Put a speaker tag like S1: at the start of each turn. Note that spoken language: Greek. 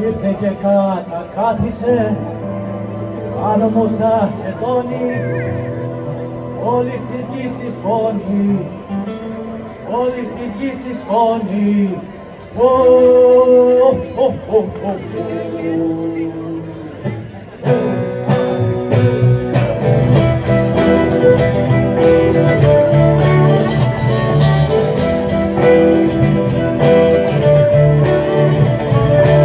S1: Ήρθε και κατακάθισε, πάνω μου θα σε όλης της γης η σκόνη όλης της γης η σκόνη Ω, ω, ω, ω, ω.